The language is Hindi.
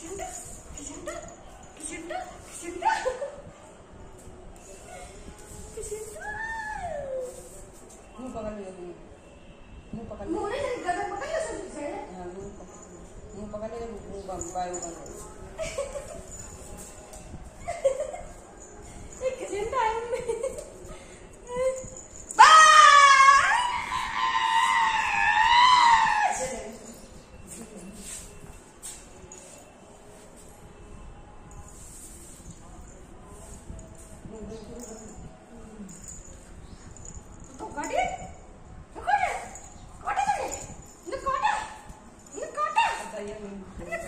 Kaçındı, kaçındı, kaçındı, kaçındı. Kaçındı. मुँह पकड़ लिया तुमने मुँह पकड़ मुँह नहीं गला पकड़ लिया सब मुँह पकड़ लिया मुँह बंद बाय बंद तो काटे काटे काटे काटे काटे ले